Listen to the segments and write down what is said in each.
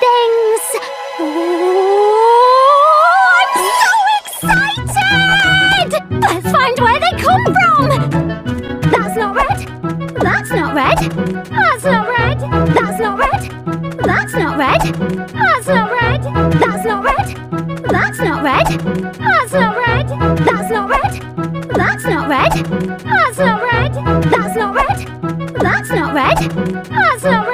things. I'm so excited! Let's find where they come from. That's not red. That's not red. That's not red. That's not red. That's not red. That's not red. That's not red. That's not red. That's not red. That's not red. That's not red. That's not red. That's not red. That's not red. That's not red.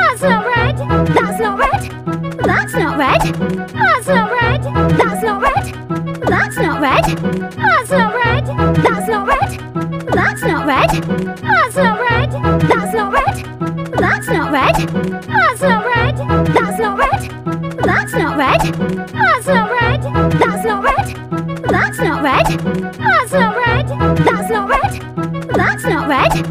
That's not red. That's not red. That's not red. That's not red. That's not red. That's not red. That's not red. That's not red. That's not red. That's not red. That's not red. That's not red. That's not red. That's not red. That's not red. That's not red. That's not red. That's not red. That's not red.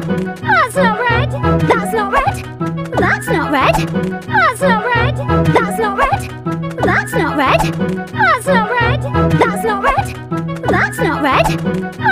red. That's not red. That's not red. That's not red. That's not red. That's not red. That's not red. That's not red. That's not red. That's not red.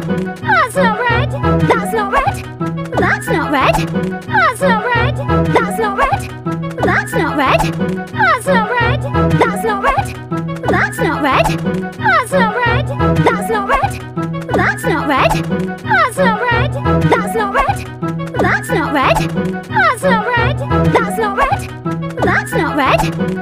red. That's not red. That's not red. That's not red. That's not red. That's not red. That's not red. That's not red. That's not red. That's not red. That's not red. That's not red. That's not red. That's not red. That's not red. That's not red. That's not red. That's not red. That's not red.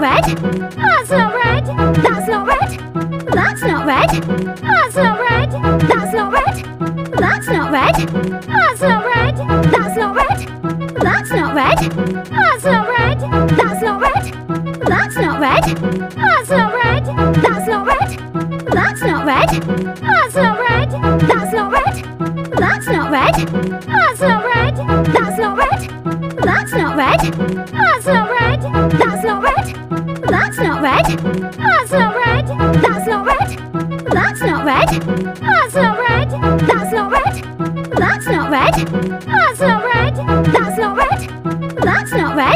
not red. That's not red. That's not red. That's not red. That's not red. That's not red. That's not red. That's not red. That's not red. That's not red. That's not red. That's not red. That's not red. That's not red. That's not red. That's not red.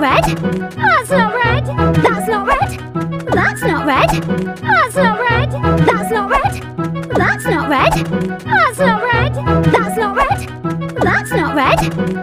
not red. That's not red. That's not red. That's not red. That's not red. That's not red. That's not red. That's not red. That's not red. That's not red.